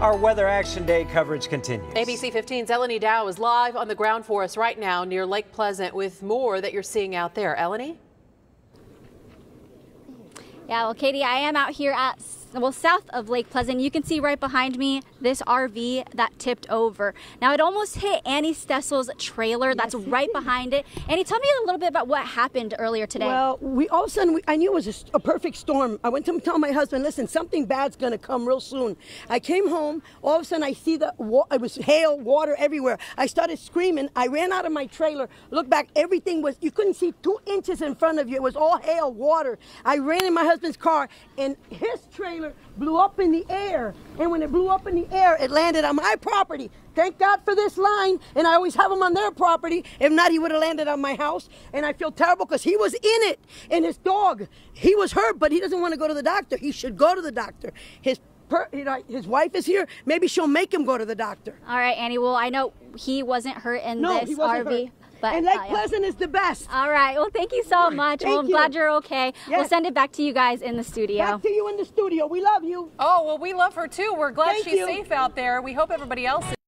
Our Weather Action Day coverage continues. ABC 15's Eleni Dow is live on the ground for us right now near Lake Pleasant with more that you're seeing out there. Eleni? Yeah, well, Katie, I am out here at well, south of Lake Pleasant. You can see right behind me this RV that tipped over. Now, it almost hit Annie Stessel's trailer that's yes. right behind it. Annie, tell me a little bit about what happened earlier today. Well, we all of a sudden, we, I knew it was a, a, perfect storm. I went to tell my husband, listen, something bad's going to come real soon. I came home. All of a sudden, I see the, it was hail, water everywhere. I started screaming. I ran out of my trailer. Look back, everything was, you couldn't see two inches in front of you. It was all hail, water. I ran in my husband's car, and his trailer blew up in the air. And when it blew up in the air, it landed on my property. Thank God for this line. And I always have him on their property. If not, he would have landed on my house. And I feel terrible because he was in it. And his dog, he was hurt, but he doesn't want to go to the doctor. He should go to the doctor. His Per, you know, his wife is here. Maybe she'll make him go to the doctor. All right, Annie. Well, I know he wasn't hurt in no, this RV. Hurt. But, and Lake uh, Pleasant is the best. All right. Well, thank you so much. Thank well, I'm you. glad you're okay. Yes. We'll send it back to you guys in the studio. Back to you in the studio. We love you. Oh, well, we love her too. We're glad thank she's you. safe out there. We hope everybody else